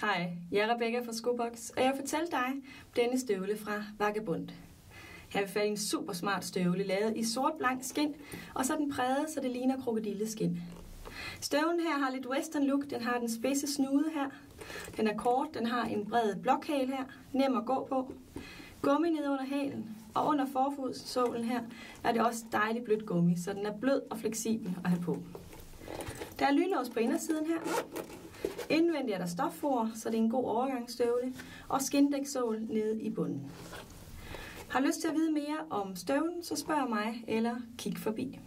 Hej, jeg er Rebecca fra Skobox, og jeg vil fortælle dig denne støvle fra Vagabund. Her vil falde en super smart støvle lavet i sort blank skin, og så den præget, så det ligner krokodilleskin. Støvlen her har lidt western look, den har den spidse snude her. Den er kort, den har en bred blokhæl her, nem at gå på. Gummi ned under hælen, og under forfodssålen her er det også dejligt blødt gummi, så den er blød og fleksibel at have på. Der er lynlås på indersiden her. Indvendigt er der stoffor, så det er en god overgangsstøvle, og skindæksål nede i bunden. Har lyst til at vide mere om støvlen, så spørg mig eller kig forbi.